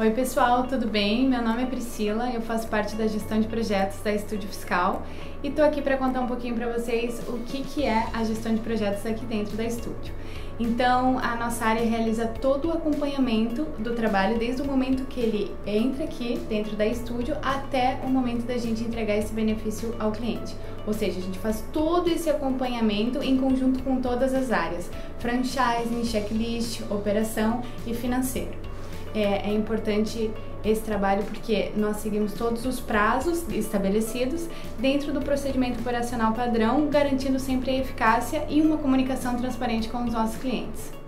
Oi pessoal, tudo bem? Meu nome é Priscila, eu faço parte da gestão de projetos da Estúdio Fiscal e estou aqui para contar um pouquinho para vocês o que, que é a gestão de projetos aqui dentro da Estúdio. Então, a nossa área realiza todo o acompanhamento do trabalho desde o momento que ele entra aqui dentro da Estúdio até o momento da gente entregar esse benefício ao cliente. Ou seja, a gente faz todo esse acompanhamento em conjunto com todas as áreas: franchising, checklist, operação e financeiro é, é importante esse trabalho porque nós seguimos todos os prazos estabelecidos dentro do procedimento operacional padrão, garantindo sempre a eficácia e uma comunicação transparente com os nossos clientes.